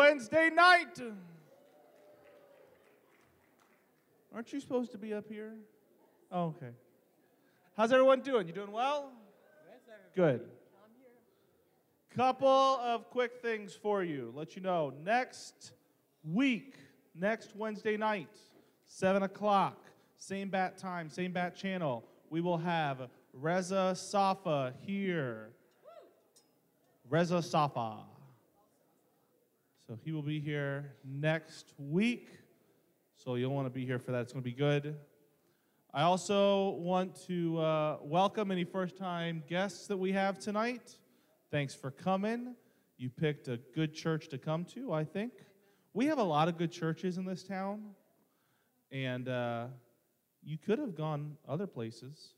Wednesday night. Aren't you supposed to be up here? Oh, okay. How's everyone doing? You doing well? Good. Couple of quick things for you. Let you know next week, next Wednesday night, 7 o'clock, same bat time, same bat channel, we will have Reza Safa here. Reza Safa. So he will be here next week. So you'll want to be here for that. It's going to be good. I also want to uh, welcome any first time guests that we have tonight. Thanks for coming. You picked a good church to come to, I think. We have a lot of good churches in this town, and uh, you could have gone other places.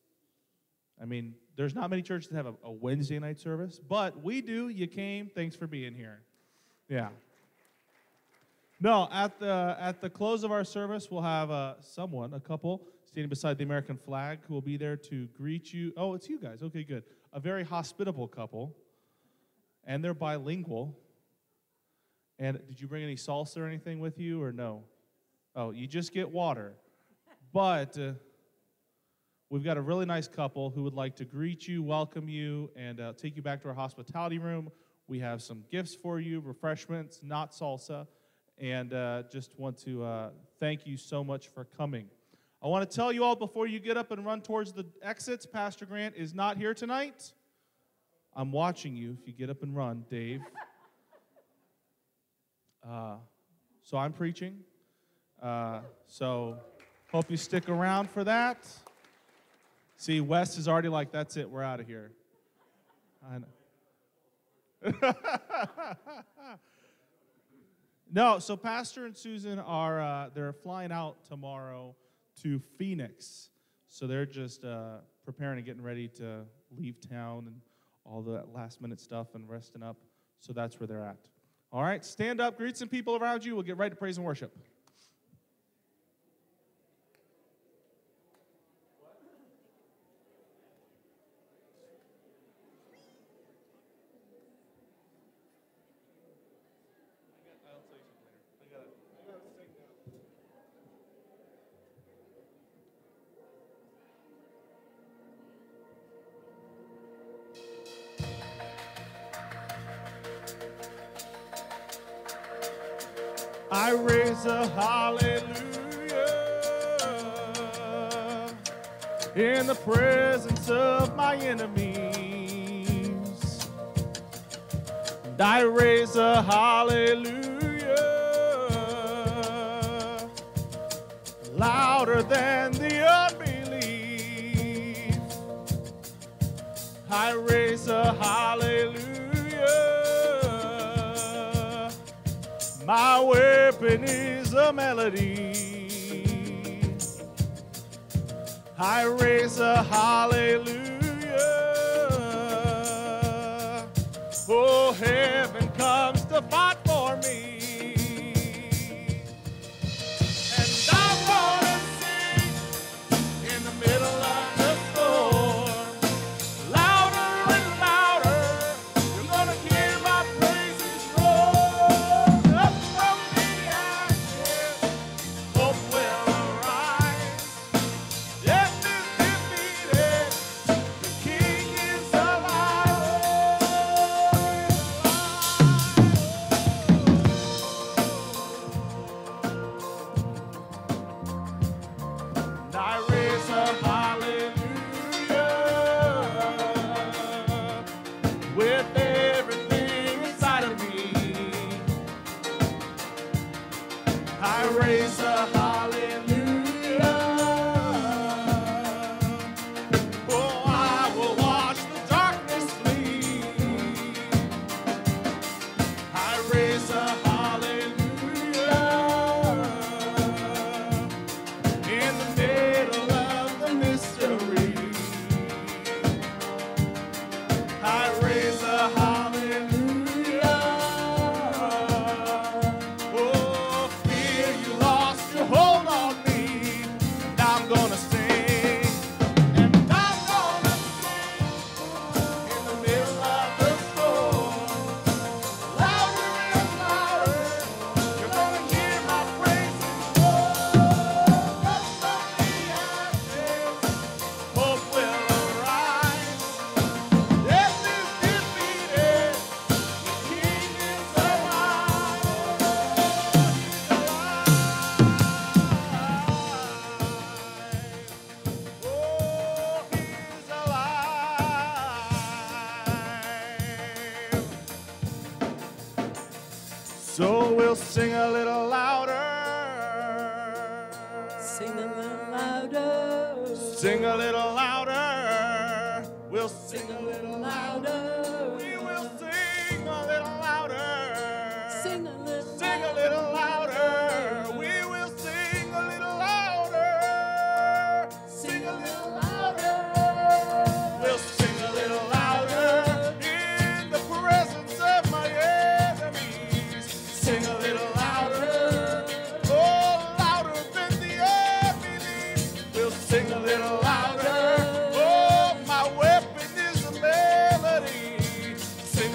I mean, there's not many churches that have a, a Wednesday night service, but we do. You came. Thanks for being here. Yeah. No, at the at the close of our service, we'll have uh, someone, a couple, standing beside the American flag, who will be there to greet you. Oh, it's you guys. Okay, good. A very hospitable couple, and they're bilingual. And did you bring any salsa or anything with you, or no? Oh, you just get water. But uh, we've got a really nice couple who would like to greet you, welcome you, and uh, take you back to our hospitality room. We have some gifts for you, refreshments, not salsa and uh, just want to uh, thank you so much for coming. I want to tell you all before you get up and run towards the exits, Pastor Grant is not here tonight. I'm watching you if you get up and run, Dave. Uh, so I'm preaching. Uh, so hope you stick around for that. See, Wes is already like, that's it, we're out of here. I know. No, so Pastor and Susan are uh, they're flying out tomorrow to Phoenix, so they're just uh, preparing and getting ready to leave town and all the last minute stuff and resting up. So that's where they're at. All right, stand up, greet some people around you. We'll get right to praise and worship.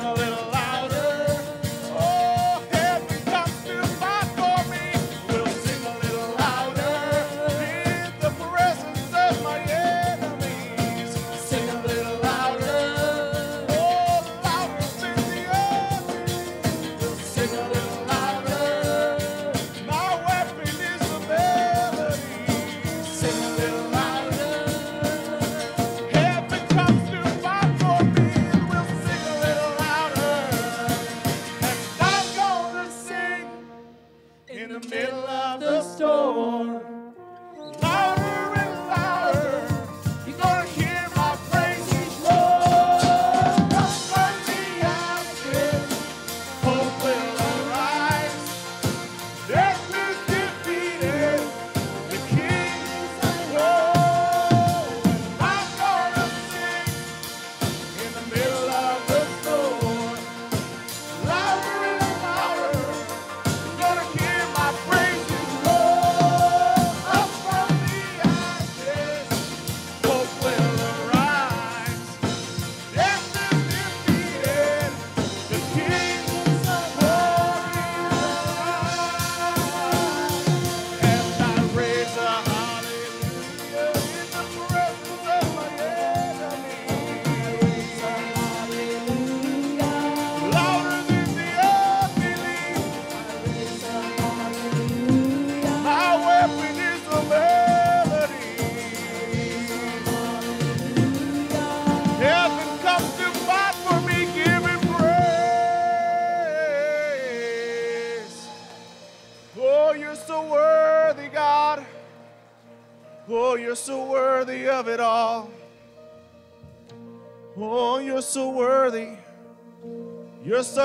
A little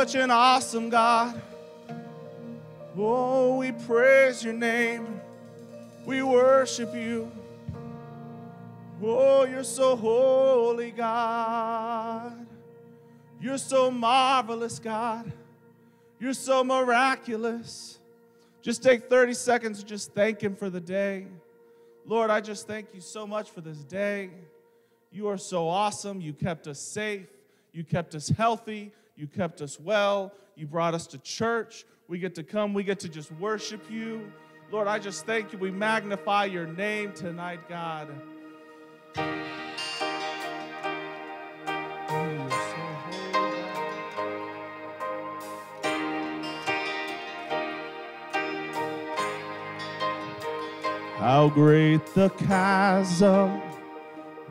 such an awesome God. Oh, we praise your name. We worship you. Oh, you're so holy, God. You're so marvelous, God. You're so miraculous. Just take 30 seconds and just thank Him for the day. Lord, I just thank you so much for this day. You are so awesome. You kept us safe. You kept us healthy. You kept us well. You brought us to church. We get to come. We get to just worship you. Lord, I just thank you. We magnify your name tonight, God. How great the chasm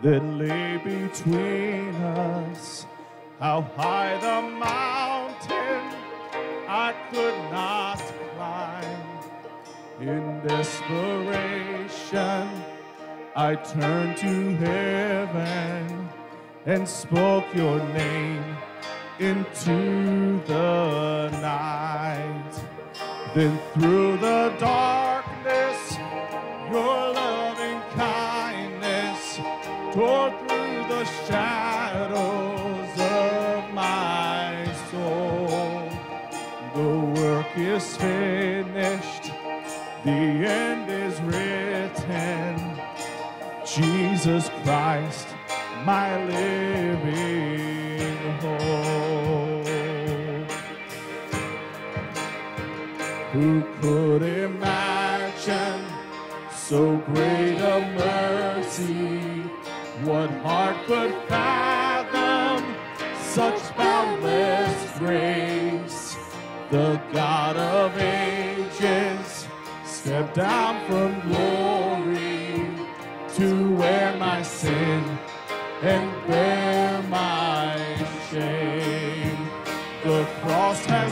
that lay between us. How high the mountain I could not climb. In desperation, I turned to heaven and spoke your name into the night. Then through the darkness, your loving kindness tore through the shadows is finished, the end is written. Jesus Christ, my living hope. Who could imagine so great a mercy? What heart could fathom such boundless grace? The God of ages stepped down from glory to wear my sin and bear my shame. The cross has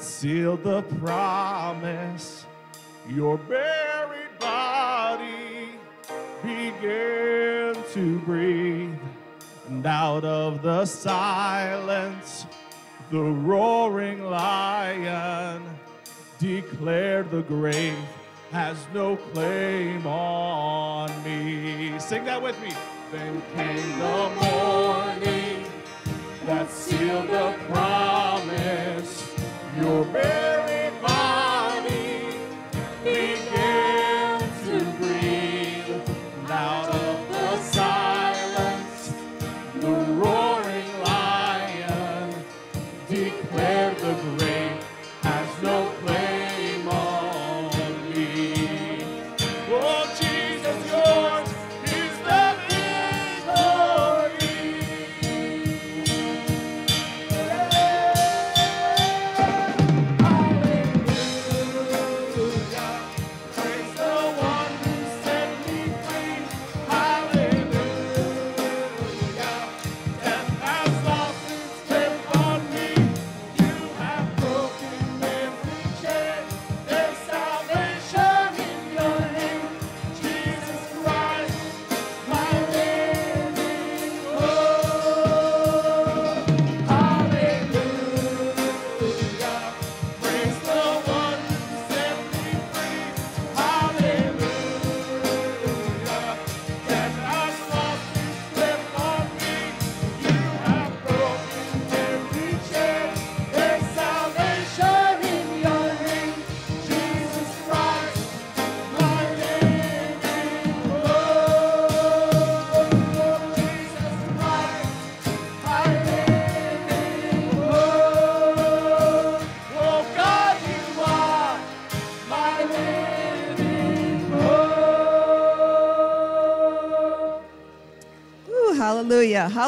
that sealed the promise. Your buried body began to breathe, and out of the silence, the roaring lion declared the grave has no claim on me. Sing that with me. Then came the morning that sealed the promise. Your buried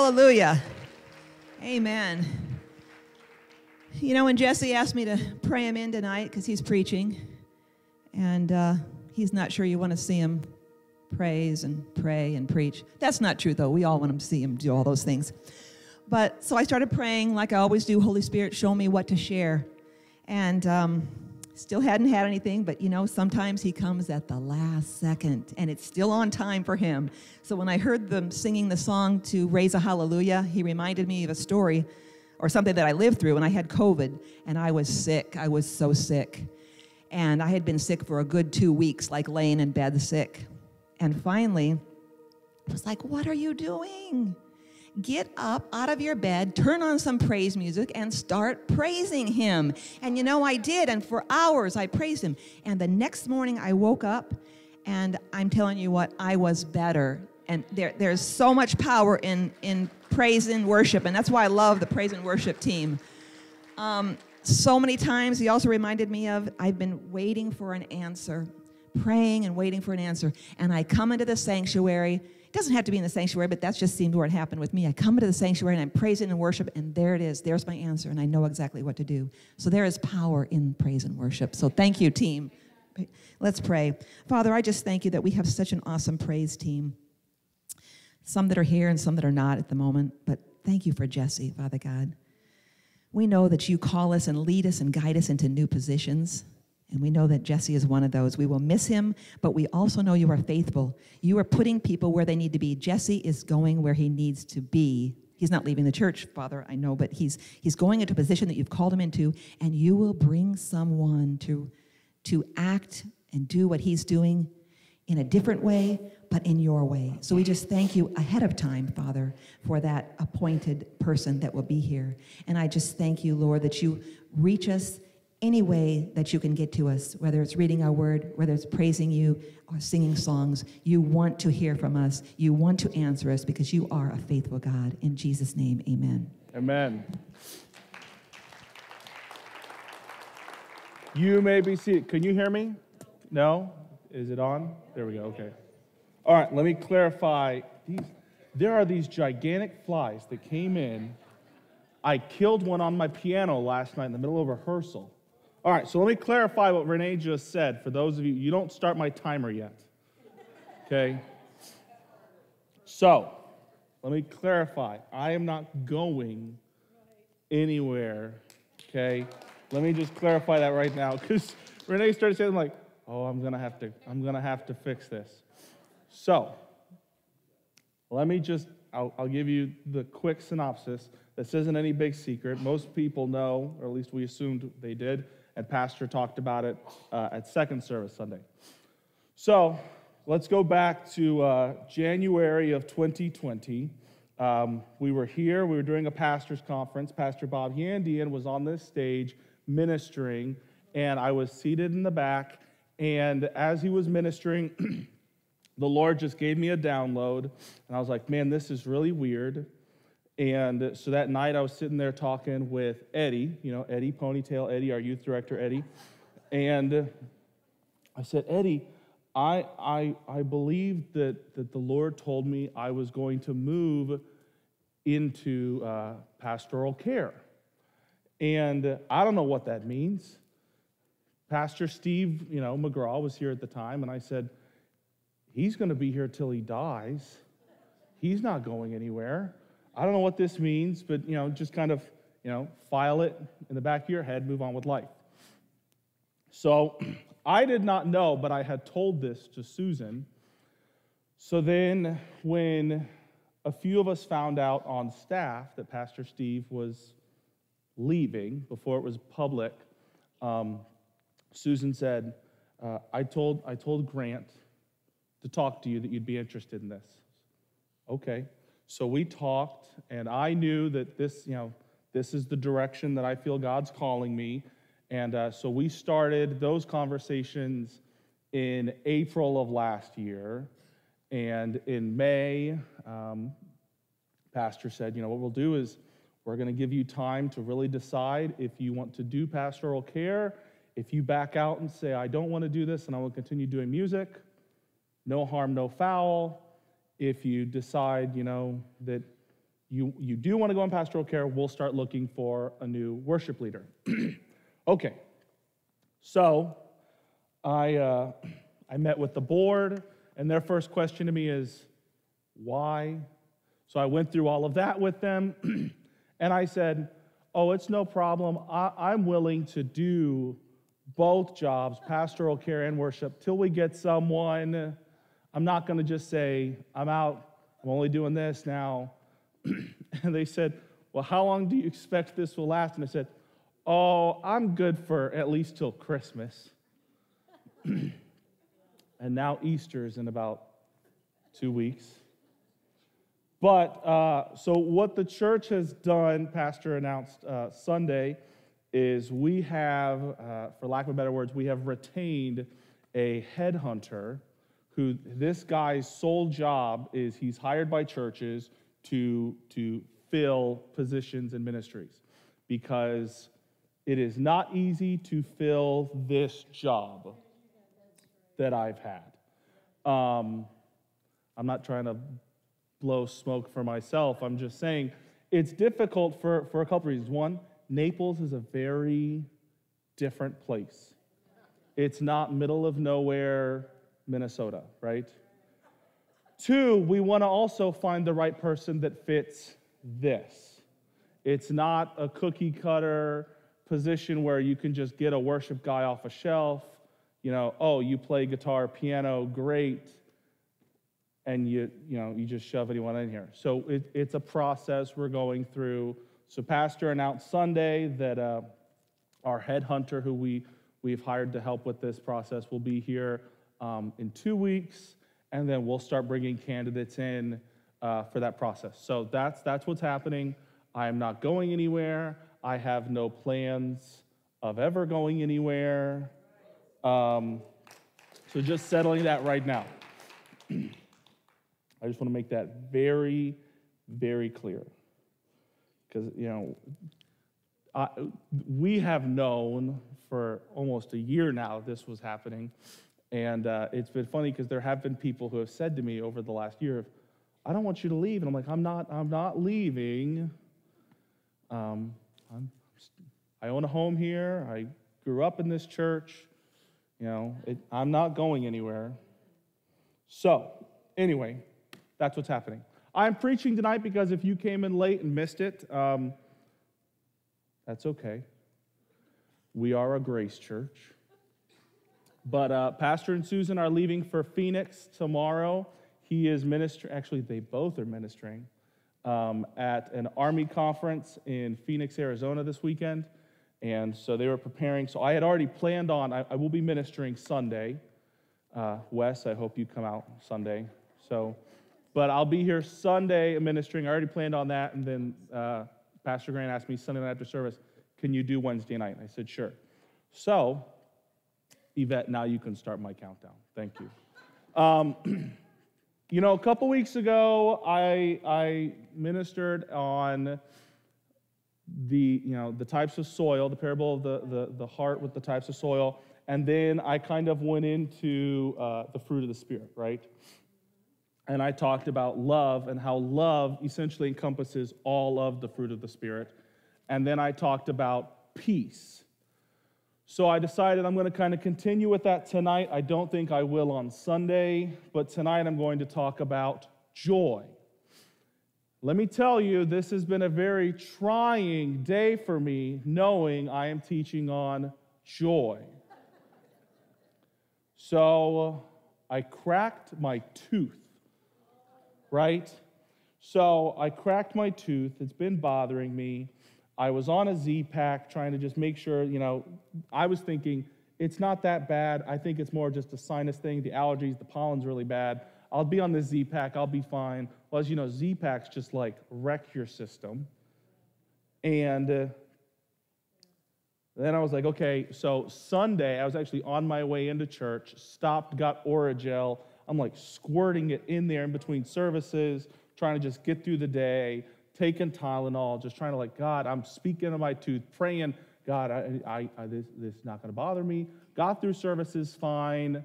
hallelujah. Amen. You know, when Jesse asked me to pray him in tonight because he's preaching, and uh, he's not sure you want to see him praise and pray and preach. That's not true, though. We all want to see him do all those things. But so I started praying like I always do Holy Spirit, show me what to share. And um, still hadn't had anything, but you know, sometimes he comes at the last second and it's still on time for him. So when I heard them singing the song to Raise a Hallelujah, he reminded me of a story or something that I lived through when I had COVID and I was sick. I was so sick. And I had been sick for a good two weeks, like laying in bed sick. And finally, I was like, What are you doing? Get up out of your bed, turn on some praise music, and start praising Him. And you know, I did. And for hours, I praised Him. And the next morning, I woke up, and I'm telling you what, I was better. And there, there's so much power in, in praise and worship. And that's why I love the praise and worship team. Um, so many times, he also reminded me of I've been waiting for an answer, praying and waiting for an answer. And I come into the sanctuary. It doesn't have to be in the sanctuary, but that's just seemed where it happened with me. I come into the sanctuary and I'm praising and worship, and there it is. There's my answer, and I know exactly what to do. So there is power in praise and worship. So thank you, team. Let's pray. Father, I just thank you that we have such an awesome praise team. Some that are here and some that are not at the moment, but thank you for Jesse, Father God. We know that you call us and lead us and guide us into new positions. And we know that Jesse is one of those. We will miss him, but we also know you are faithful. You are putting people where they need to be. Jesse is going where he needs to be. He's not leaving the church, Father, I know, but he's, he's going into a position that you've called him into, and you will bring someone to, to act and do what he's doing in a different way, but in your way. So we just thank you ahead of time, Father, for that appointed person that will be here. And I just thank you, Lord, that you reach us any way that you can get to us, whether it's reading our word, whether it's praising you or singing songs. You want to hear from us. You want to answer us because you are a faithful God. In Jesus' name, amen. Amen. You may be seated. Can you hear me? No? Is it on? There we go. Okay. All right, let me clarify. These, there are these gigantic flies that came in. I killed one on my piano last night in the middle of rehearsal. All right, so let me clarify what Renee just said for those of you. You don't start my timer yet. Okay? So, let me clarify. I am not going anywhere. Okay? Let me just clarify that right now because Renee started saying, I'm like, oh, I'm gonna have to, I'm gonna have to fix this. So, let me just, I'll, I'll give you the quick synopsis. This isn't any big secret. Most people know, or at least we assumed they did, and Pastor talked about it uh, at second service Sunday. So, let's go back to uh, January of 2020. Um, we were here, we were doing a pastor's conference. Pastor Bob Yandian was on this stage ministering, and I was seated in the back. And as he was ministering, the Lord just gave me a download, and I was like, man, this is really weird. And so that night I was sitting there talking with Eddie, you know, Eddie Ponytail, Eddie, our youth director, Eddie. And I said, Eddie, I, I, I believe that, that the Lord told me I was going to move into uh, pastoral care. And I don't know what that means. Pastor Steve, you know, McGraw was here at the time, and I said, he's going to be here till he dies. He's not going anywhere. I don't know what this means, but, you know, just kind of, you know, file it in the back of your head, move on with life. So I did not know, but I had told this to Susan. So then, when a few of us found out on staff that Pastor Steve was leaving before it was public, um, Susan said, uh, I, told, I told Grant to talk to you that you'd be interested in this. Okay. So we talked, and I knew that this, you know, this is the direction that I feel God's calling me. And uh, so we started those conversations in April of last year. And in May, um, Pastor said, you know, what we'll do is we're going to give you time to really decide if you want to do pastoral care. If you back out and say, I don't want to do this and I will continue doing music, no harm, no foul. If you decide, you know, that you, you do want to go in pastoral care, we'll start looking for a new worship leader. okay. So I, uh, I met with the board, and their first question to me is, why? So I went through all of that with them, and I said, oh, it's no problem. I, I'm willing to do both jobs, pastoral care and worship, till we get someone I'm not going to just say, I'm out, I'm only doing this now. and they said, Well, how long do you expect this will last? And I said, Oh, I'm good for at least till Christmas. and now Easter is in about two weeks. But uh, so, what the church has done, Pastor announced uh, Sunday, is we have, uh, for lack of better words, we have retained a headhunter who this guy's sole job is he's hired by churches to, to fill positions and ministries because it is not easy to fill this job that I've had. Um, I'm not trying to blow smoke for myself. I'm just saying it's difficult for, for a couple reasons. One, Naples is a very different place. It's not middle of nowhere Minnesota, right? Two, we want to also find the right person that fits this. It's not a cookie cutter position where you can just get a worship guy off a shelf. You know, oh, you play guitar, piano, great, and you, you know, you just shove anyone in here. So it, it's a process we're going through. So Pastor announced Sunday that uh, our headhunter, who we we've hired to help with this process, will be here um, in two weeks, and then we'll start bringing candidates in uh, for that process. So that's, that's what's happening. I am not going anywhere. I have no plans of ever going anywhere. Um, so just settling that right now. I just want to make that very, very clear. Because, you know, I, we have known for almost a year now this was happening. And uh, it's been funny because there have been people who have said to me over the last year, I don't want you to leave. And I'm like, I'm not, I'm not leaving. Um, I'm, I own a home here. I grew up in this church. You know, it, I'm not going anywhere. So, anyway, that's what's happening. I'm preaching tonight because if you came in late and missed it, um, That's okay. We are a grace church. But uh, Pastor and Susan are leaving for Phoenix tomorrow. He is ministering, actually, they both are ministering um, at an Army conference in Phoenix, Arizona this weekend. And so they were preparing. So I had already planned on, I, I will be ministering Sunday. Uh, Wes, I hope you come out Sunday. So, but I'll be here Sunday ministering. I already planned on that. And then uh, Pastor Grant asked me Sunday night after service, can you do Wednesday night? And I said, sure. So, Yvette, now you can start my countdown. Thank you. Um, you know, a couple weeks ago, I, I ministered on the, you know, the types of soil, the parable of the, the, the heart with the types of soil. And then I kind of went into uh, the fruit of the Spirit, right? And I talked about love and how love essentially encompasses all of the fruit of the Spirit. And then I talked about peace. So I decided I'm going to kind of continue with that tonight. I don't think I will on Sunday, but tonight I'm going to talk about joy. Let me tell you, this has been a very trying day for me knowing I am teaching on joy. So I cracked my tooth, right? So I cracked my tooth. It's been bothering me. I was on a Z pack trying to just make sure, you know, I was thinking it's not that bad. I think it's more just a sinus thing. The allergies, the pollen's really bad. I'll be on the Z pack. I'll be fine. Well, as you know, Z packs just like wreck your system. And uh, then I was like, okay, so Sunday, I was actually on my way into church, stopped, got Orajel. I'm like squirting it in there in between services, trying to just get through the day, taking Tylenol, just trying to like, God, I'm speaking to my tooth, praying, God, I, I, I this, this is not going to bother me. Got through services fine,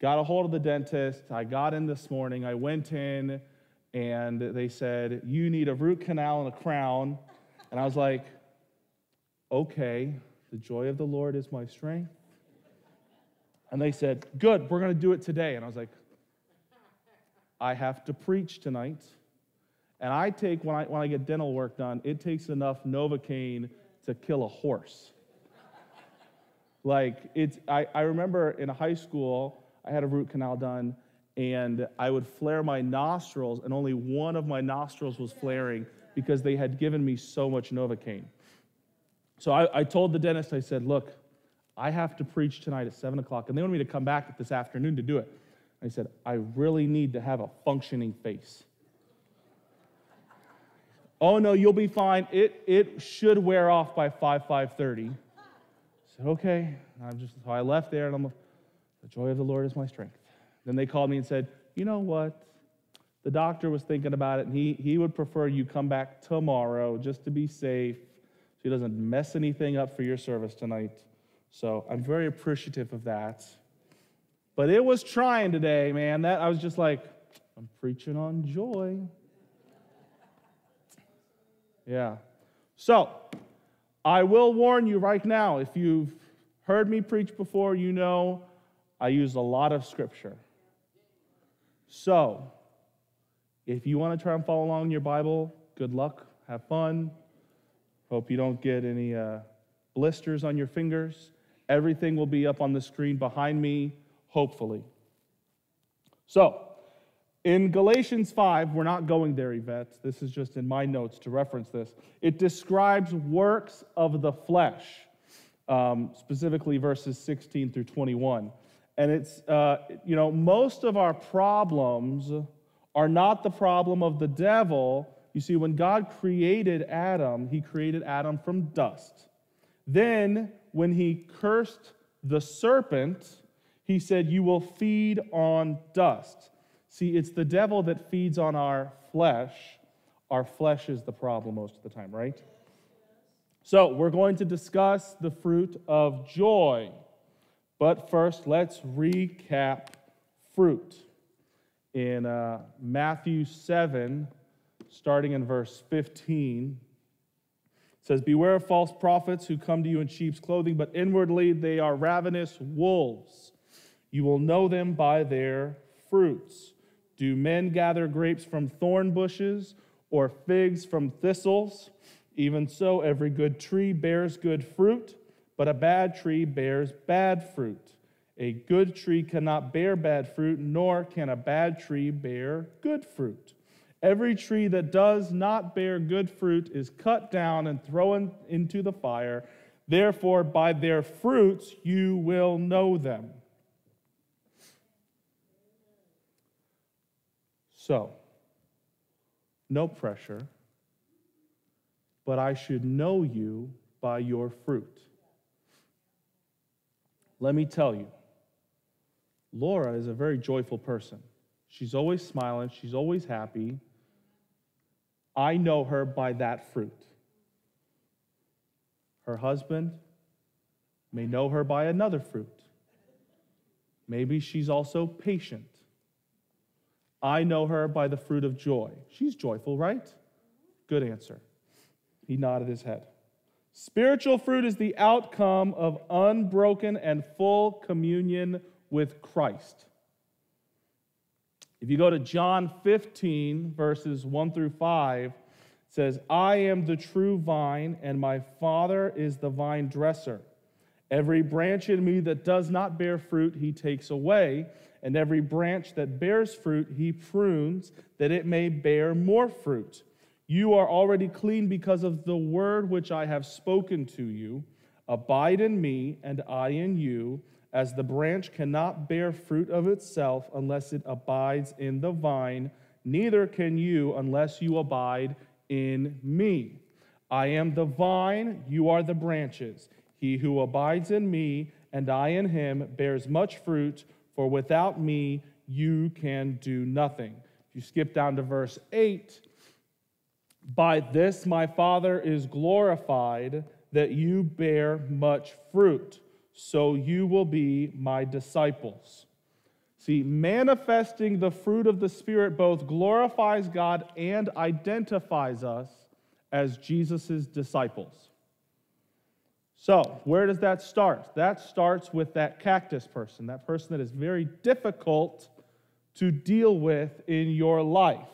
got a hold of the dentist. I got in this morning, I went in, and they said, You need a root canal and a crown. And I was like, Okay, the joy of the Lord is my strength. And they said, Good, we're going to do it today. And I was like, I have to preach tonight. And I take, when I, when I get dental work done, it takes enough Novocaine to kill a horse. like, it's, I, I remember in high school, I had a root canal done, and I would flare my nostrils, and only one of my nostrils was flaring because they had given me so much Novocaine. So I, I told the dentist, I said, Look, I have to preach tonight at 7 o'clock, and they wanted me to come back this afternoon to do it. I said, I really need to have a functioning face. Oh no, you'll be fine. It it should wear off by 5, 5:30. I said, okay. I'm just so I left there and I'm the joy of the Lord is my strength. Then they called me and said, you know what? The doctor was thinking about it and he he would prefer you come back tomorrow just to be safe so he doesn't mess anything up for your service tonight. So I'm very appreciative of that. But it was trying today, man. That I was just like, I'm preaching on joy. Yeah. So, I will warn you right now if you've heard me preach before, you know I use a lot of scripture. So, if you want to try and follow along in your Bible, good luck, have fun. Hope you don't get any uh, blisters on your fingers. Everything will be up on the screen behind me, hopefully. So, in Galatians 5, we're not going there, Yvette. This is just in my notes to reference this. It describes works of the flesh, um, specifically verses 16 through 21. And it's, uh, you know, most of our problems are not the problem of the devil. You see, when God created Adam, he created Adam from dust. Then, when he cursed the serpent, he said, You will feed on dust. See, it's the devil that feeds on our flesh. Our flesh is the problem most of the time, right? So, we're going to discuss the fruit of joy. But first, let's recap fruit. In uh, Matthew 7, starting in verse 15, it says, Beware of false prophets who come to you in sheep's clothing, but inwardly they are ravenous wolves. You will know them by their fruits. Do men gather grapes from thorn bushes or figs from thistles? Even so, every good tree bears good fruit, but a bad tree bears bad fruit. A good tree cannot bear bad fruit, nor can a bad tree bear good fruit. Every tree that does not bear good fruit is cut down and thrown into the fire. Therefore, by their fruits you will know them. So, no pressure, but I should know you by your fruit. Let me tell you, Laura is a very joyful person. She's always smiling, she's always happy. I know her by that fruit. Her husband may know her by another fruit. Maybe she's also patient. I know her by the fruit of joy. She's joyful, right? Good answer. He nodded his head. Spiritual fruit is the outcome of unbroken and full communion with Christ. If you go to John 15, verses 1 through 5, it says, I am the true vine, and my Father is the vine dresser. Every branch in me that does not bear fruit, he takes away, and every branch that bears fruit, he prunes, that it may bear more fruit. You are already clean because of the word which I have spoken to you. Abide in me, and I in you as the branch cannot bear fruit of itself unless it abides in the vine, neither can you unless you abide in me. I am the vine, you are the branches. He who abides in me and I in him bears much fruit, for without me you can do nothing. If you skip down to verse 8, by this my Father is glorified that you bear much fruit so you will be my disciples. See, manifesting the fruit of the Spirit both glorifies God and identifies us as Jesus' disciples. So, where does that start? That starts with that cactus person, that person that is very difficult to deal with in your life.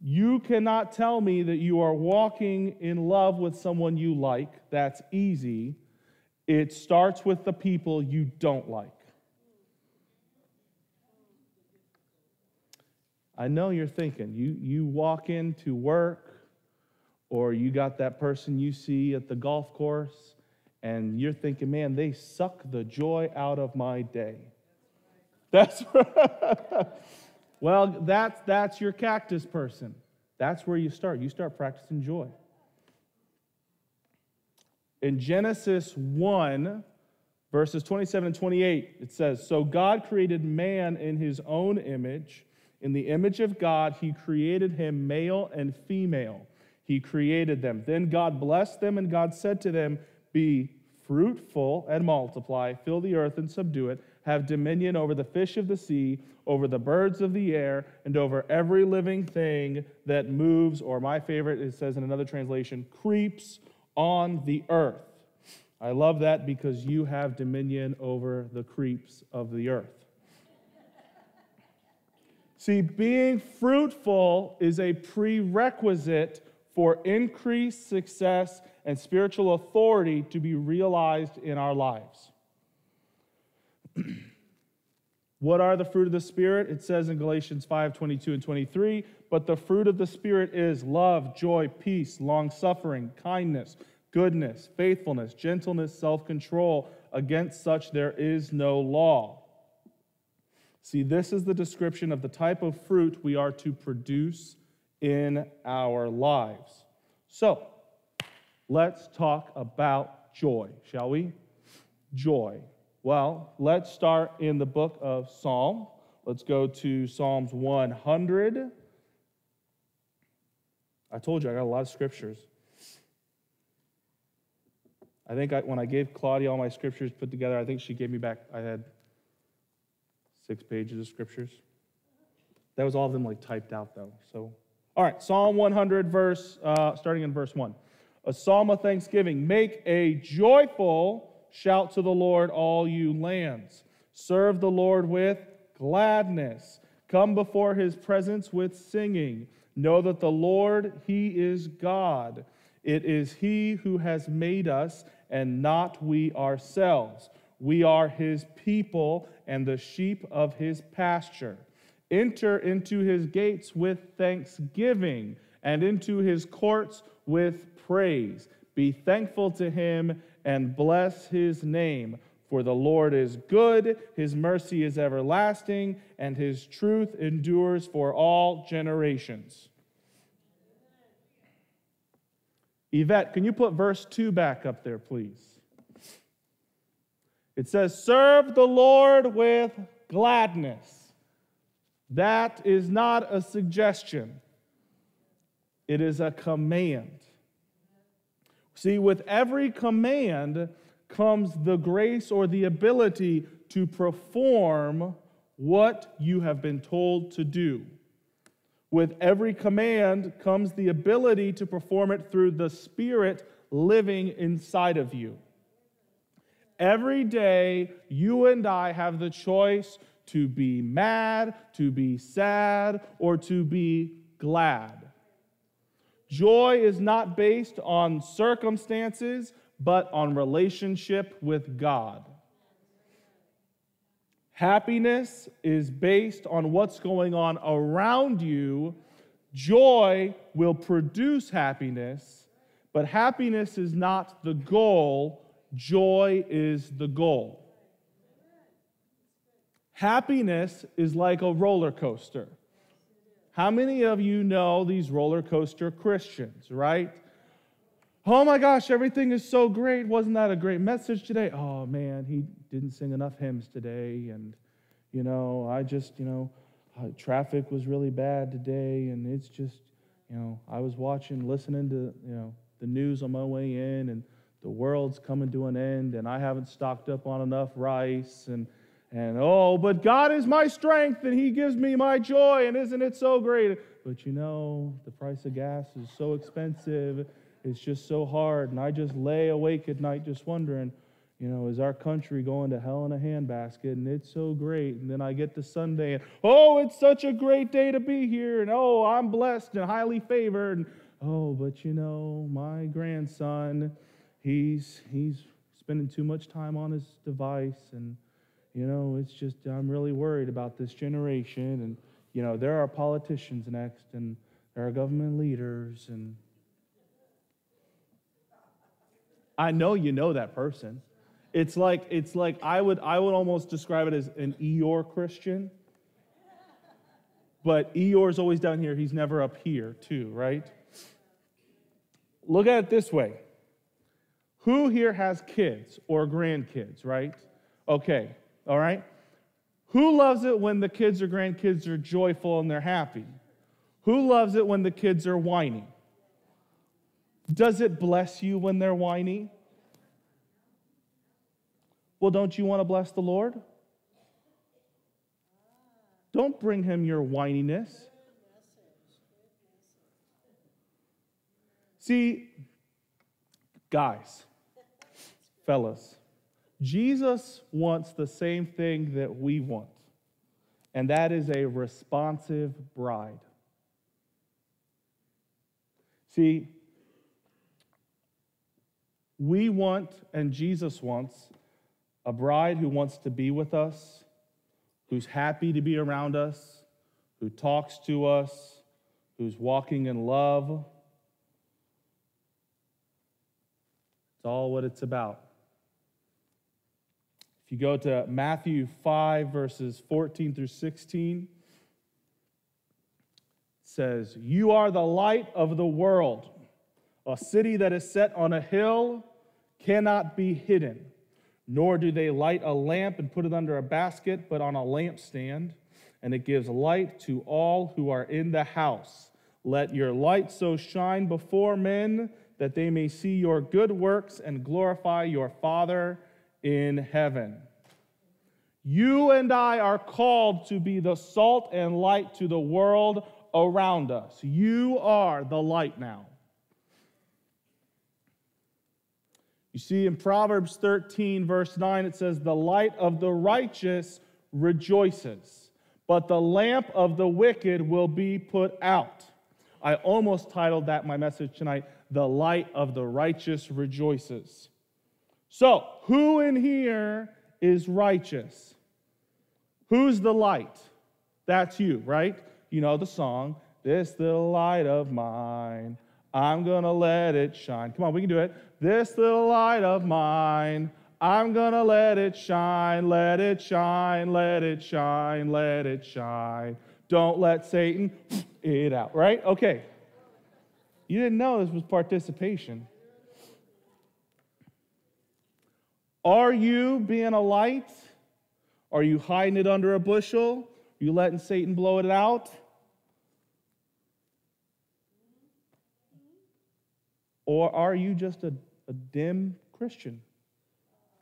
You cannot tell me that you are walking in love with someone you like. That's easy. It starts with the people you don't like. I know you're thinking, you, you walk into work, or you got that person you see at the golf course, and you're thinking, man, they suck the joy out of my day. That's right. well, that's that's your cactus person. That's where you start. You start practicing joy. In Genesis 1, verses 27 and 28, it says, So God created man in his own image. In the image of God, he created him male and female. He created them. Then God blessed them, and God said to them, Be fruitful and multiply, fill the earth and subdue it, have dominion over the fish of the sea, over the birds of the air, and over every living thing that moves, or my favorite, it says in another translation, creeps on the earth. I love that because you have dominion over the creeps of the earth. See, being fruitful is a prerequisite for increased success and spiritual authority to be realized in our lives. what are the fruit of the Spirit? It says in Galatians 5 22 and 23, but the fruit of the Spirit is love, joy, peace, long suffering, kindness, goodness, faithfulness, gentleness, self control. Against such there is no law. See, this is the description of the type of fruit we are to produce in our lives. So, let's talk about joy, shall we? Joy. Well, let's start in the book of Psalm. Let's go to Psalms 100. I told you I got a lot of scriptures. I think I, when I gave Claudia all my scriptures put together, I think she gave me back, I had six pages of scriptures. That was all of them like typed out though. So, all right, Psalm 100, verse, uh, starting in verse 1. A psalm of thanksgiving. Make a joyful shout to the Lord, all you lands. Serve the Lord with gladness. Come before his presence with singing. Know that the Lord, he is God. It is He who has made us, and not we ourselves. We are His people and the sheep of His pasture. Enter into His gates with thanksgiving and into His courts with praise. Be thankful to Him and bless His name. For the Lord is good, His mercy is everlasting, and His truth endures for all generations. Yvette, can you put verse 2 back up there, please? It says, Serve the Lord with gladness. That is not a suggestion, it is a command. See, with every command comes the grace or the ability to perform what you have been told to do. With every command comes the ability to perform it through the Spirit living inside of you. Every day, you and I have the choice to be mad, to be sad, or to be glad. Joy is not based on circumstances, but on relationship with God. Happiness is based on what's going on around you. Joy will produce happiness, but happiness is not the goal, joy is the goal. Happiness is like a roller coaster. How many of you know these roller coaster Christians, right? Oh my gosh, everything is so great. Wasn't that a great message today? Oh man, he didn't sing enough hymns today. And, you know, I just, you know, uh, traffic was really bad today. And it's just, you know, I was watching, listening to, you know, the news on my way in, and the world's coming to an end, and I haven't stocked up on enough rice. And, and oh, but God is my strength and He gives me my joy, and isn't it so great? But you know, the price of gas is so expensive, it's just so hard. And I just lay awake at night just wondering, you know, is our country going to hell in a handbasket? And it's so great. And then I get to Sunday and, oh, it's such a great day to be here. And oh, I'm blessed and highly favored. And oh, but you know, my grandson, he's he's spending too much time on his device and you know, it's just, I'm really worried about this generation. And, you know, there are politicians next, and there are government leaders. And I know you know that person. It's like, it's like I would, I would almost describe it as an Eeyore Christian. But Eeyore's always down here, he's never up here, too, right? Look at it this way Who here has kids or grandkids, right? Okay, all right? Who loves it when the kids or grandkids are joyful and they're happy? Who loves it when the kids are whiny? Does it bless you when they're whiny? Well, don't you want to bless the Lord? Don't bring him your whininess. See, guys, fellas, Jesus wants the same thing that we want, and that is a responsive bride. See, we want, and Jesus wants, a bride who wants to be with us, who's happy to be around us, who talks to us, who's walking in love. It's all what it's about. You go to Matthew 5, verses 14 through 16, it says, You are the light of the world. A city that is set on a hill cannot be hidden, nor do they light a lamp and put it under a basket, but on a lampstand, and it gives light to all who are in the house. Let your light so shine before men that they may see your good works and glorify your Father in heaven. You and I are called to be the salt and light to the world around us. You are the light now. You see, in Proverbs 13, verse 9, it says, The light of the righteous rejoices, but the lamp of the wicked will be put out. I almost titled that my message tonight, The Light of the Righteous Rejoices. So, who in here is righteous? Who's the light? That's you, right? You know the song, This little light of mine, I'm gonna let it shine. Come on, we can do it. This little light of mine, I'm gonna let it shine, let it shine, let it shine, let it shine. Don't let Satan it out, right? Okay. You didn't know this was participation. Are you being a light? Are you hiding it under a bushel? Are you letting Satan blow it out? Or are you just a, a dim Christian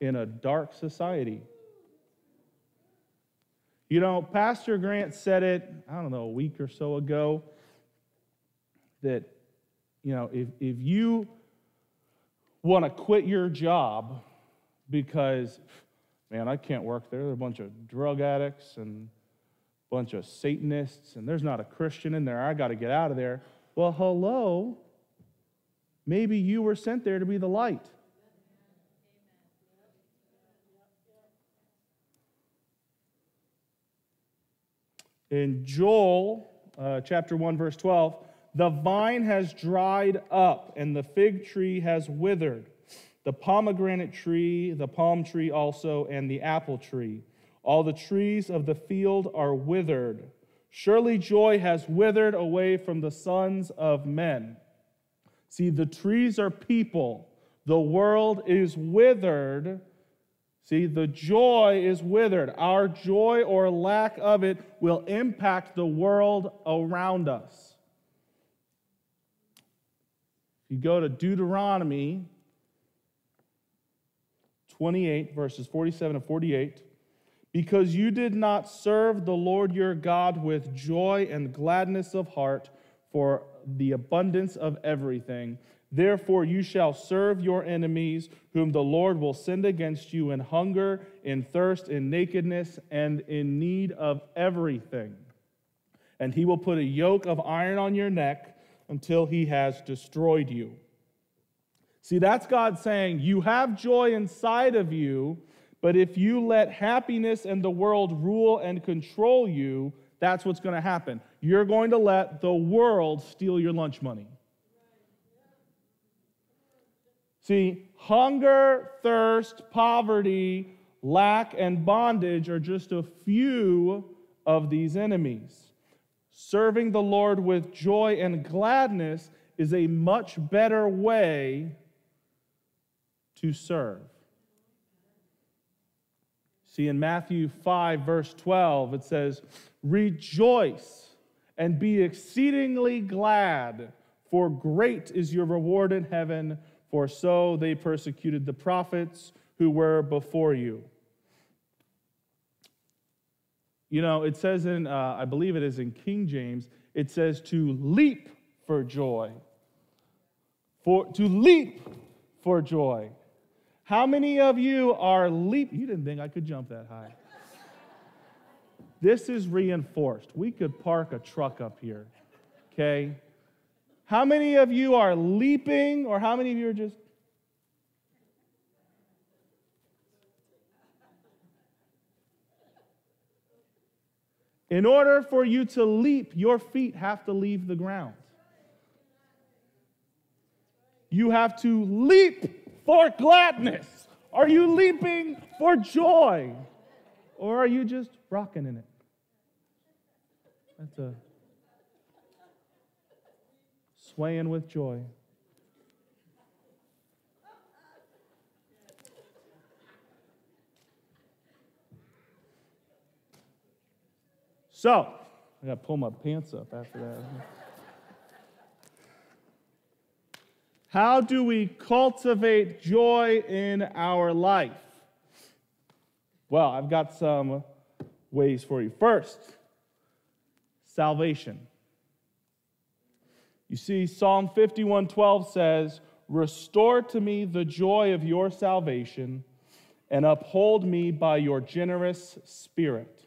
in a dark society? You know, Pastor Grant said it, I don't know, a week or so ago, that, you know, if, if you want to quit your job because, man, I can't work there, there are a bunch of drug addicts and a bunch of Satanists, and there's not a Christian in there, I got to get out of there. Well, hello. Maybe you were sent there to be the light. In Joel uh, chapter 1, verse 12, the vine has dried up and the fig tree has withered, the pomegranate tree, the palm tree also, and the apple tree. All the trees of the field are withered. Surely joy has withered away from the sons of men. See, the trees are people, the world is withered See, the joy is withered. Our joy or lack of it will impact the world around us. If you go to Deuteronomy 28, verses 47 and 48, because you did not serve the Lord your God with joy and gladness of heart for the abundance of everything, Therefore, you shall serve your enemies, whom the Lord will send against you in hunger, in thirst, in nakedness, and in need of everything. And he will put a yoke of iron on your neck until he has destroyed you. See, that's God saying, You have joy inside of you, but if you let happiness and the world rule and control you, that's what's going to happen. You're going to let the world steal your lunch money. See, hunger, thirst, poverty, lack, and bondage are just a few of these enemies. Serving the Lord with joy and gladness is a much better way to serve. See, in Matthew 5, verse 12, it says, Rejoice and be exceedingly glad, for great is your reward in heaven for so they persecuted the prophets who were before you. You know, it says in, uh, I believe it is in King James, it says to leap for joy. For, to leap for joy. How many of you are leap? You didn't think I could jump that high. this is reinforced. We could park a truck up here, okay? How many of you are leaping, or how many of you are just. In order for you to leap, your feet have to leave the ground. You have to leap for gladness. Are you leaping for joy? Or are you just rocking in it? That's a swaying with joy. So, I got to pull my pants up after that. How do we cultivate joy in our life? Well, I've got some ways for you. First, salvation. You see, Psalm 51:12 says, Restore to me the joy of your salvation and uphold me by your generous spirit.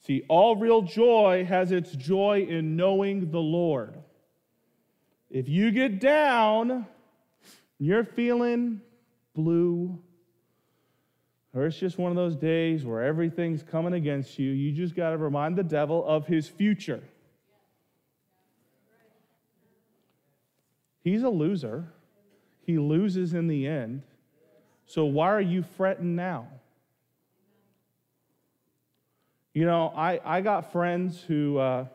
See, all real joy has its joy in knowing the Lord. If you get down, you're feeling blue, or it's just one of those days where everything's coming against you, you just got to remind the devil of his future. He's a loser. He loses in the end. So why are you fretting now? You know, I, I got friends who uh, were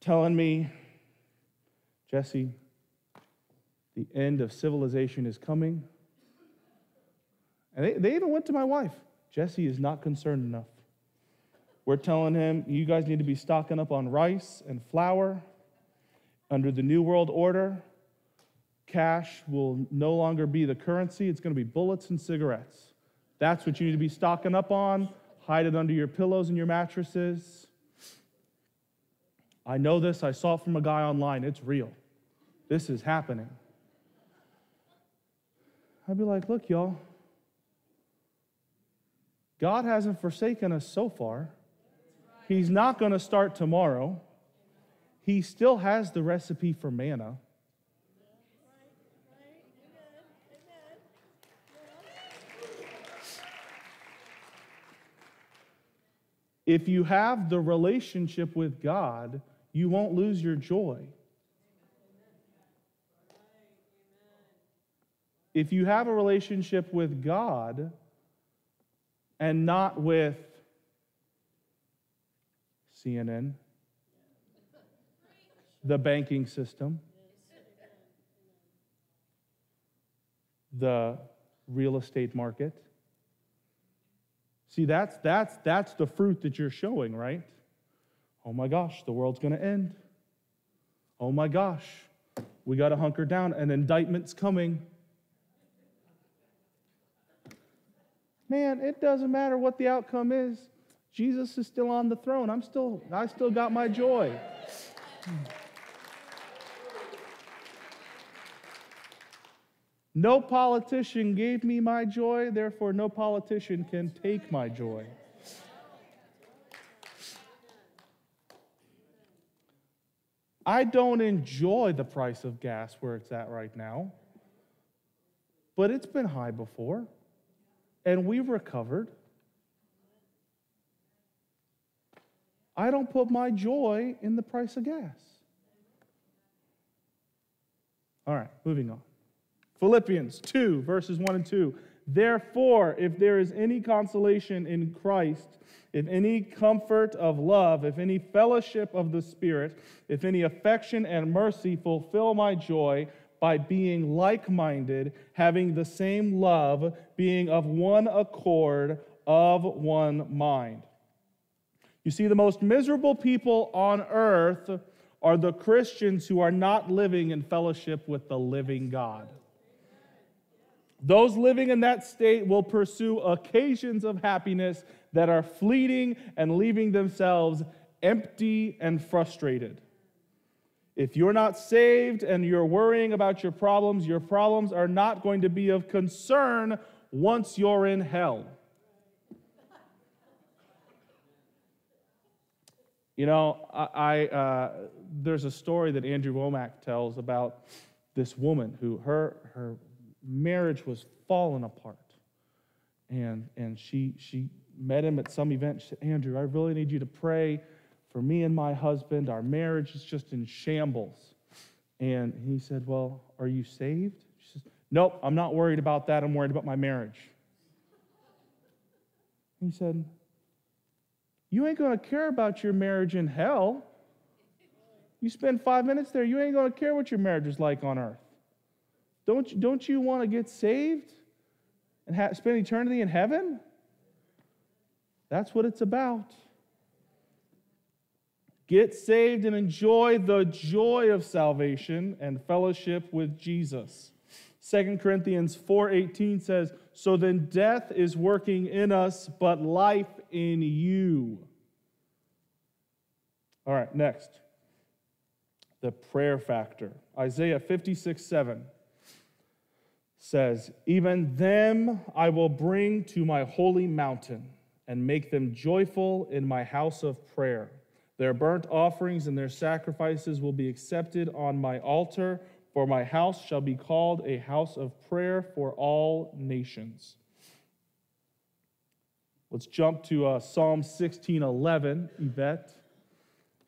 telling me, Jesse, the end of civilization is coming. And they, they even went to my wife. Jesse is not concerned enough. We're telling him, you guys need to be stocking up on rice and flour. Under the New World Order, cash will no longer be the currency, it's going to be bullets and cigarettes. That's what you need to be stocking up on. Hide it under your pillows and your mattresses. I know this, I saw it from a guy online. It's real. This is happening. I'd be like, look, y'all, God hasn't forsaken us so far. He's not going to start tomorrow. He still has the recipe for manna. If you have the relationship with God, you won't lose your joy. If you have a relationship with God and not with CNN, the banking system, the real estate market, See, that's, that's, that's the fruit that you're showing, right? Oh my gosh, the world's going to end. Oh my gosh, we got to hunker down. An indictment's coming. Man, it doesn't matter what the outcome is. Jesus is still on the throne. I'm still, I still got my joy. No politician gave me my joy, therefore, no politician can take my joy. I don't enjoy the price of gas where it's at right now, but it's been high before, and we've recovered. I don't put my joy in the price of gas. All right, moving on. Philippians 2, verses 1 and 2. Therefore, if there is any consolation in Christ, if any comfort of love, if any fellowship of the Spirit, if any affection and mercy, fulfill my joy by being like minded, having the same love, being of one accord, of one mind. You see, the most miserable people on earth are the Christians who are not living in fellowship with the living God. Those living in that state will pursue occasions of happiness that are fleeting and leaving themselves empty and frustrated. If you're not saved and you're worrying about your problems, your problems are not going to be of concern once you're in hell. You know, I, I uh, there's a story that Andrew Wommack tells about this woman who her her marriage was falling apart. And, and she, she met him at some event. She said, Andrew, I really need you to pray for me and my husband. Our marriage is just in shambles. And he said, Well, are you saved? She says, Nope, I'm not worried about that. I'm worried about my marriage. He said, You ain't going to care about your marriage in hell. You spend five minutes there, you ain't going to care what your marriage is like on earth. Don't you, don't you want to get saved and ha- spend eternity in heaven? That's what it's about. Get saved and enjoy the joy of salvation and fellowship with Jesus. 2 Corinthians 4:18 says, "So then death is working in us, but life in you." All right, next. The prayer factor. Isaiah 56, 7 says, Even them I will bring to my holy mountain and make them joyful in my house of prayer. Their burnt offerings and their sacrifices will be accepted on my altar, for my house shall be called a house of prayer for all nations. Let's jump to uh, Psalm 16:11, Yvette.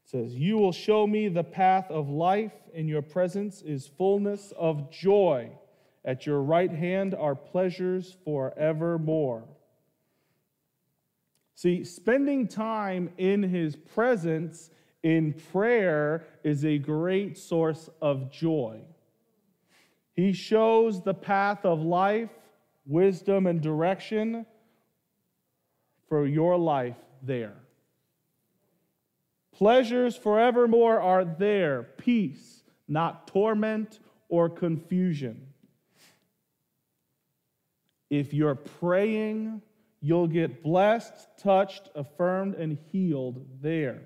It says, "You will show me the path of life. In your presence is fullness of joy. At your right hand are pleasures forevermore." See, spending time in his presence in prayer is a great source of joy. He shows the path of life, wisdom, and direction for your life there. Pleasures forevermore are there, peace, not torment or confusion. If you're praying, you'll get blessed, touched, affirmed, and healed there.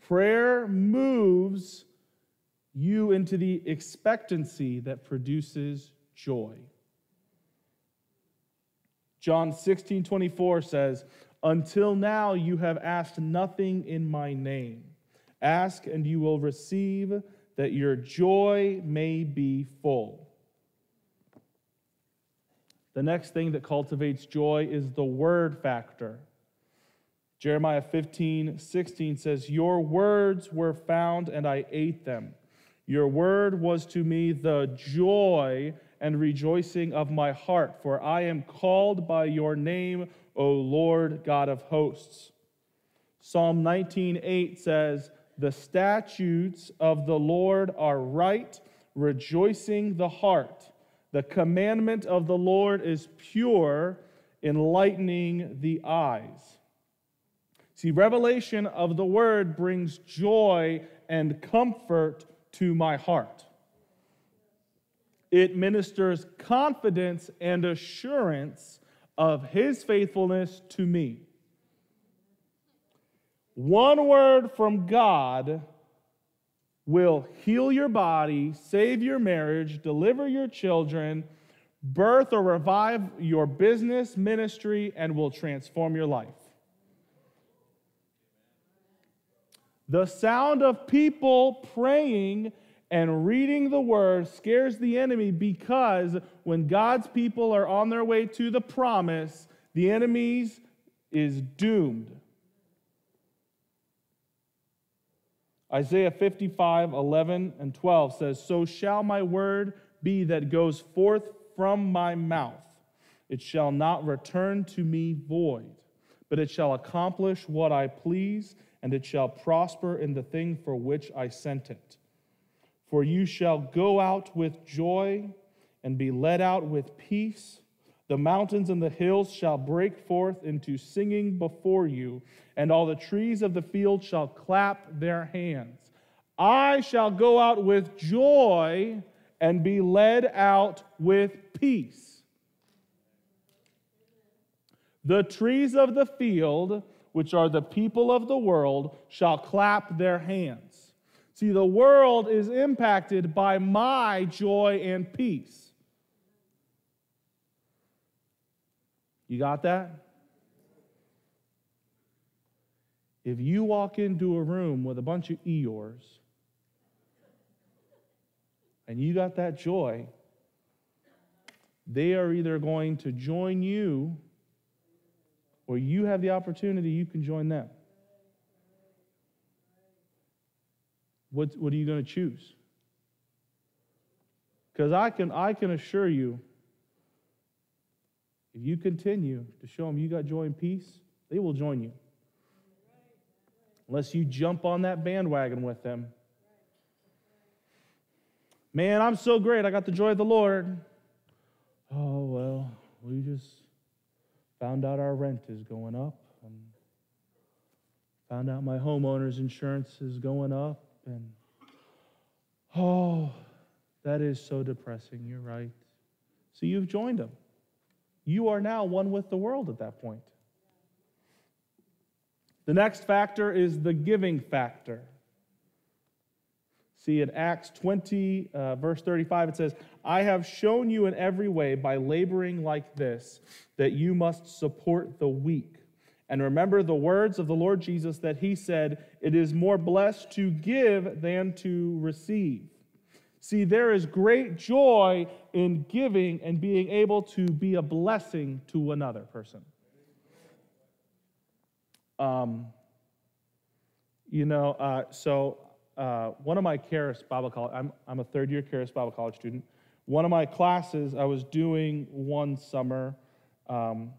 Prayer moves you into the expectancy that produces joy. John 16 24 says, Until now you have asked nothing in my name. Ask and you will receive, that your joy may be full. The next thing that cultivates joy is the word factor. Jeremiah 15, 16 says, Your words were found, and I ate them. Your word was to me the joy and rejoicing of my heart, for I am called by your name, O Lord God of hosts. Psalm 19:8 says, "The statutes of the Lord are right, rejoicing the heart. The commandment of the Lord is pure, enlightening the eyes." See, revelation of the word brings joy and comfort to my heart. It ministers confidence and assurance of his faithfulness to me. One word from God will heal your body, save your marriage, deliver your children, birth or revive your business, ministry, and will transform your life. The sound of people praying and reading the word scares the enemy because when God's people are on their way to the promise, the enemy's is doomed. Isaiah 55, 11, and 12 says, So shall my word be that goes forth from my mouth. It shall not return to me void, but it shall accomplish what I please, and it shall prosper in the thing for which I sent it. For you shall go out with joy and be led out with peace. The mountains and the hills shall break forth into singing before you, and all the trees of the field shall clap their hands. I shall go out with joy and be led out with peace. The trees of the field, which are the people of the world, shall clap their hands. See, the world is impacted by my joy and peace. You got that? If you walk into a room with a bunch of Eeyores and you got that joy, they are either going to join you or you have the opportunity, you can join them. What, what are you going to choose? Because I can, I can assure you, if you continue to show them you got joy and peace, they will join you. Unless you jump on that bandwagon with them. Man, I'm so great. I got the joy of the Lord. Oh, well, we just found out our rent is going up and found out my homeowner's insurance is going up and oh, that is so depressing. You're right. So you've joined them. You are now one with the world at that point. The next factor is the giving factor. See, in Acts 20, uh, verse 35, it says, I have shown you in every way by laboring like this that you must support the weak And remember the words of the Lord Jesus that he said, It is more blessed to give than to receive. See, there is great joy in giving and being able to be a blessing to another person. Um, you know, uh, so uh, one of my Charis Bible College, I'm, I'm a third year Charis Bible College student. One of my classes I was doing one summer, um,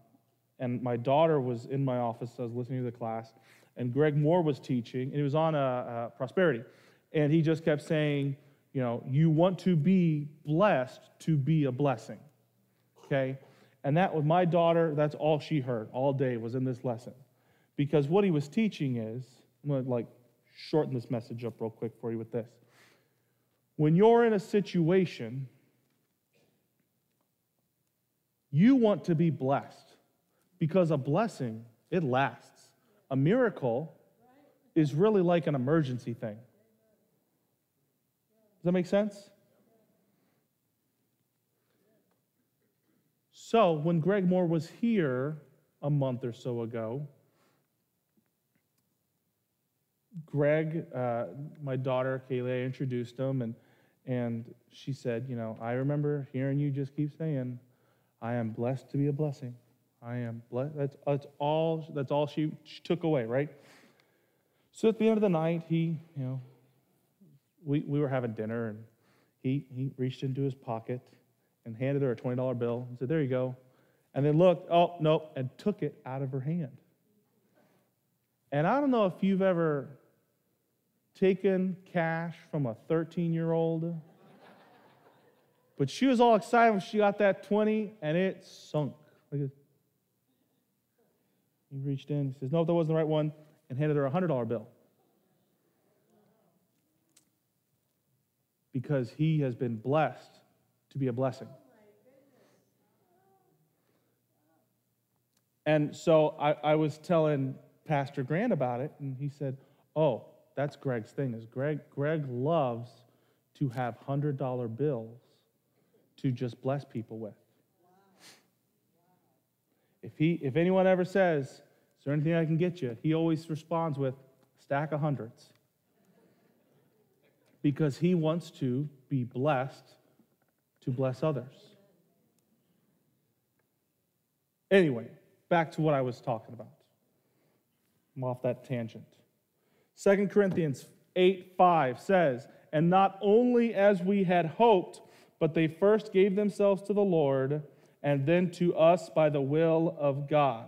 and my daughter was in my office. So I was listening to the class, and Greg Mohr was teaching, and he was on a, a prosperity. And he just kept saying, you know, you want to be blessed to be a blessing. Okay? And that was my daughter, that's all she heard all day was in this lesson. Because what he was teaching is, I'm to like shorten this message up real quick for you with this. When you're in a situation, you want to be blessed because a blessing, it lasts. A miracle is really like an emergency thing. Does that make sense? So, when Greg Mohr was here a month or so ago, Greg, uh, my daughter Kaylee, I introduced him, and and she said, you know, I remember hearing you just keep saying, "I am blessed to be a blessing." I am blessed. That's that's all. That's all she, she took away, right? So at the end of the night, he, you know, we we were having dinner, and he he reached into his pocket and handed her a twenty dollar bill and said, "There you go," and then looked, oh nope, and took it out of her hand. And I don't know if you've ever taken cash from a 13 year old. But she was all excited when she got that 20 and it sunk. He reached in, he says, Nope, that wasn't the right one, and handed her a $100 bill. Because he has been blessed to be a blessing. And so I, I was telling Pastor Grant about it, and he said, Oh, that's Greg's thing. Is Greg Greg loves to have hundred dollar bills to just bless people with. If he if anyone ever says, "Is there anything I can get you?" he always responds with stack of hundreds. Because he wants to be blessed to bless others. Anyway, back to what I was talking about. I'm off that tangent. 2 Corinthians 8 5 says, And not only as we had hoped, but they first gave themselves to the Lord and then to us by the will of God.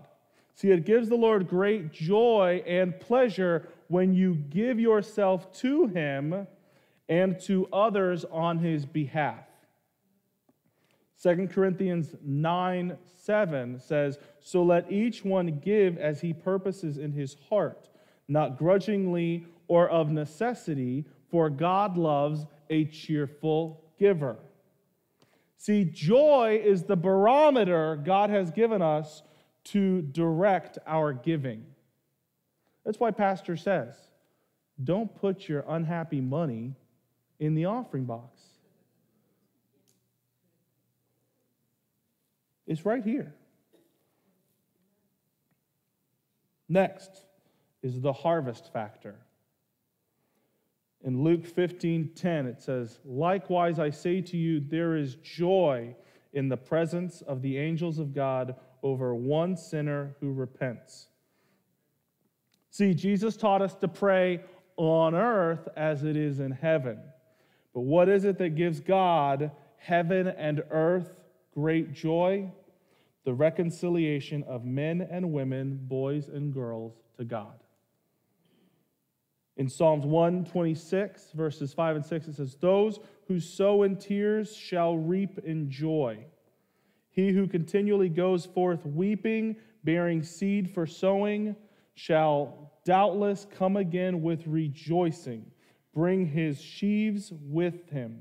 See, it gives the Lord great joy and pleasure when you give yourself to Him and to others on His behalf. 2 Corinthians 9 7 says, So let each one give as he purposes in his heart not grudgingly or of necessity, for God loves a cheerful giver. See, joy is the barometer God has given us to direct our giving. That's why Pastor says, don't put your unhappy money in the offering box. It's right here. Next, is the harvest factor. In Luke 15 10, it says, Likewise, I say to you, there is joy in the presence of the angels of God over one sinner who repents. See, Jesus taught us to pray on earth as it is in heaven. But what is it that gives God, heaven and earth, great joy? The reconciliation of men and women, boys and girls to God. In Psalms 126, verses 5 and 6, it says, Those who sow in tears shall reap in joy. He who continually goes forth weeping, bearing seed for sowing, shall doubtless come again with rejoicing, bring his sheaves with him.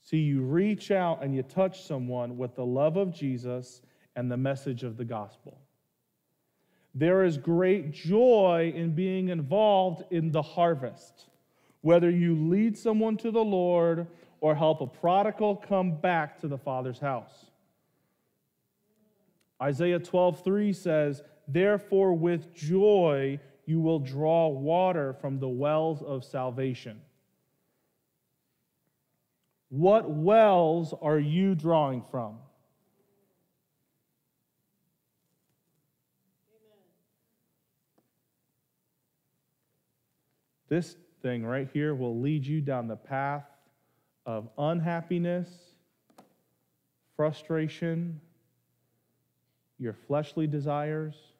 See, you reach out and you touch someone with the love of Jesus and the message of the gospel. There is great joy in being involved in the harvest. Whether you lead someone to the Lord or help a prodigal come back to the Father's house. Isaiah 12:3 says, "Therefore with joy you will draw water from the wells of salvation." What wells are you drawing from? This thing right here will lead you down the path of unhappiness, frustration, your fleshly desires.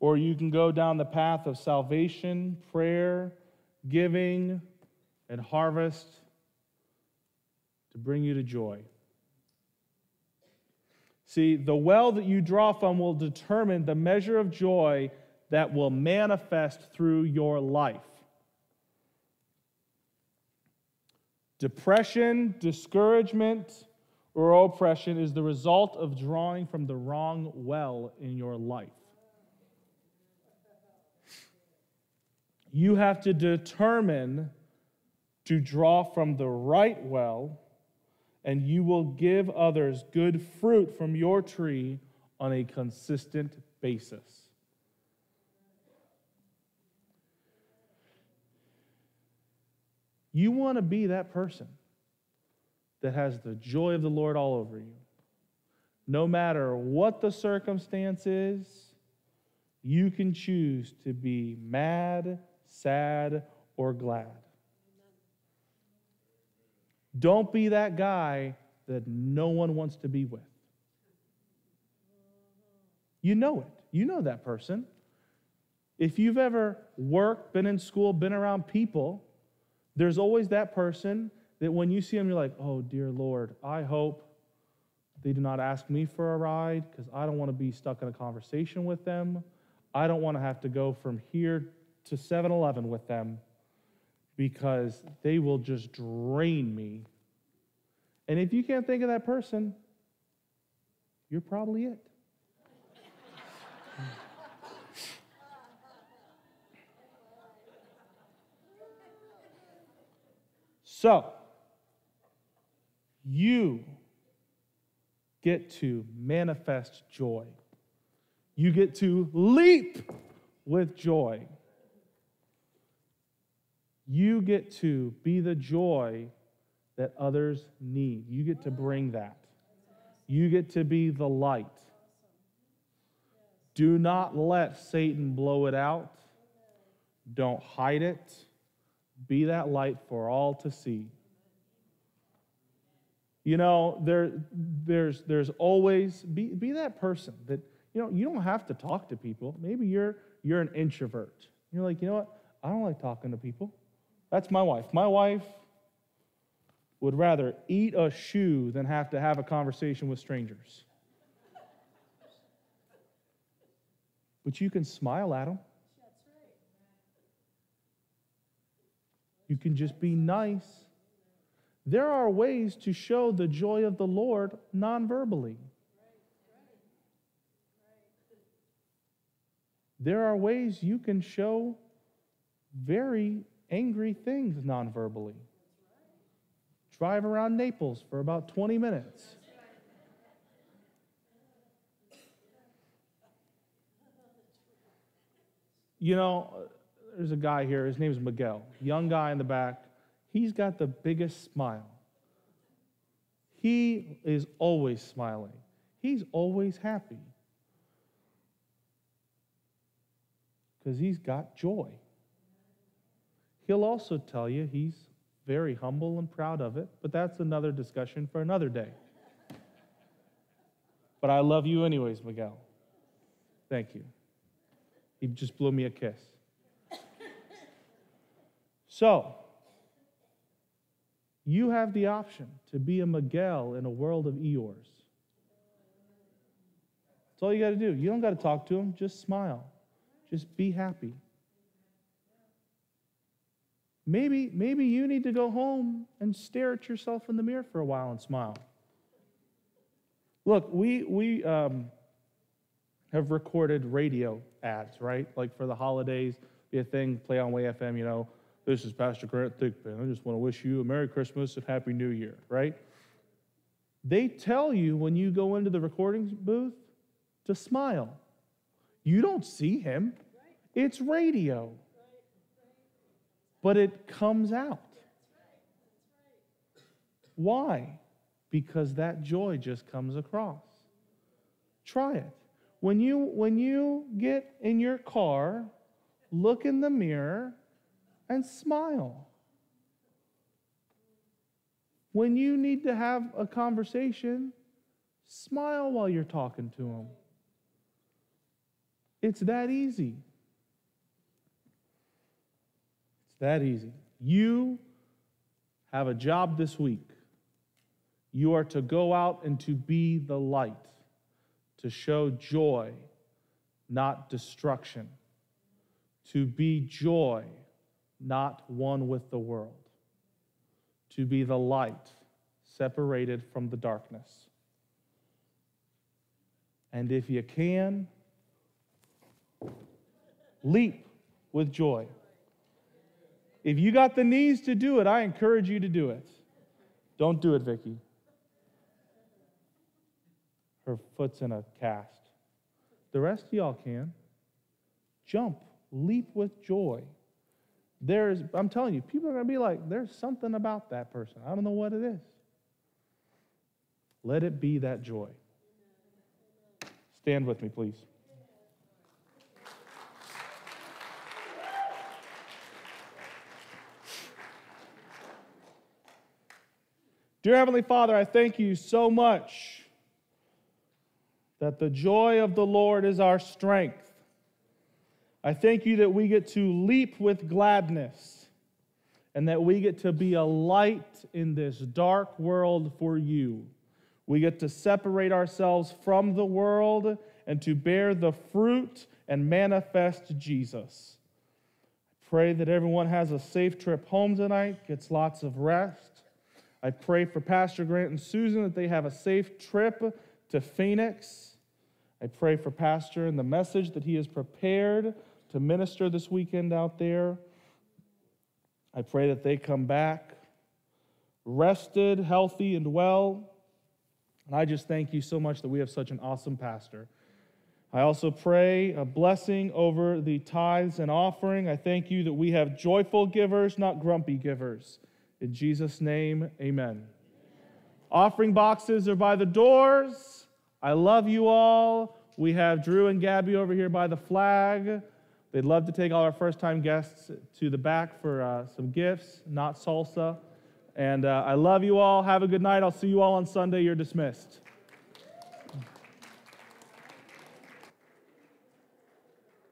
Or you can go down the path of salvation, prayer, giving, and harvest to bring you to joy. See, the well that you draw from will determine the measure of joy that will manifest through your life. Depression, discouragement, or oppression is the result of drawing from the wrong well in your life. You have to determine to draw from the right well, and you will give others good fruit from your tree on a consistent basis. You want to be that person that has the joy of the Lord all over you. No matter what the circumstance is, you can choose to be mad, sad, or glad. Don't be that guy that no one wants to be with. You know it. You know that person. If you've ever worked, been in school, been around people, there's always that person that when you see them, you're like, oh, dear Lord, I hope they do not ask me for a ride because I don't want to be stuck in a conversation with them. I don't want to have to go from here to 7 Eleven with them because they will just drain me. And if you can't think of that person, you're probably it. so, you get to manifest joy. You get to leap with joy. You get to be the joy that others need. You get to bring that. You get to be the light. Do not let Satan blow it out. Don't hide it. Be that light for all to see. You know, there, there's, there's always, be, be that person that, you know, you don't have to talk to people. Maybe you're, you're an introvert. You're like, you know what? I don't like talking to people. That's my wife. My wife would rather eat a shoe than have to have a conversation with strangers. But you can smile at them. You can just be nice. There are ways to show the joy of the Lord non verbally. There are ways you can show very angry things non verbally. Drive around Naples for about 20 minutes. You know, there's a guy here, his name is Miguel, young guy in the back. He's got the biggest smile. He is always smiling, he's always happy because he's got joy. He'll also tell you he's very humble and proud of it, but that's another discussion for another day. But I love you anyways, Miguel. Thank you. He just blew me a kiss. So, you have the option to be a Miguel in a world of Eeyores. That's all you got to do. You don't got to talk to him, just smile. Just be happy. Maybe, maybe you need to go home and stare at yourself in the mirror for a while and smile. Look, we, we um, have recorded radio ads, right? Like for the holidays, be a thing, play on Way FM, you know, this is Pastor Grant Thigpen. I just want to wish you a Merry Christmas and Happy New Year, right? They tell you when you go into the recording booth to smile. You don't see him, it's radio. But it comes out. Why? Because that joy just comes across. Try it. When you, when you get in your car, look in the mirror and smile. When you need to have a conversation, smile while you're talking to them. It's that easy. It's that easy. You have a job this week. You are to go out and to be the light, to show joy, not destruction, to be joy, not one with the world, to be the light separated from the darkness. And if you can, leap with joy. If you got the knees to do it, I encourage you to do it. Don't do it, Vicky. Her foot's in a cast. The rest of y'all can. Jump, leap with joy. There's, I'm telling you, people are going to be like, there's something about that person. I don't know what it is. Let it be that joy. Stand with me, please. Dear Heavenly Father, I thank you so much that the joy of the Lord is our strength. I thank you that we get to leap with gladness and that we get to be a light in this dark world for you. We get to separate ourselves from the world and to bear the fruit and manifest Jesus. I pray that everyone has a safe trip home tonight, gets lots of rest. I pray for Pastor Grant and Susan that they have a safe trip to Phoenix. I pray for Pastor and the message that he has prepared to minister this weekend out there. I pray that they come back rested, healthy, and well. And I just thank you so much that we have such an awesome pastor. I also pray a blessing over the tithes and offering. I thank you that we have joyful givers, not grumpy givers. In Jesus' name, amen. Offering boxes are by the doors. I love you all. We have Drew and Gabby over here by the flag. They'd love to take all our first time guests to the back for uh, some gifts, not salsa. And uh, I love you all. Have a good night. I'll see you all on Sunday. You're dismissed.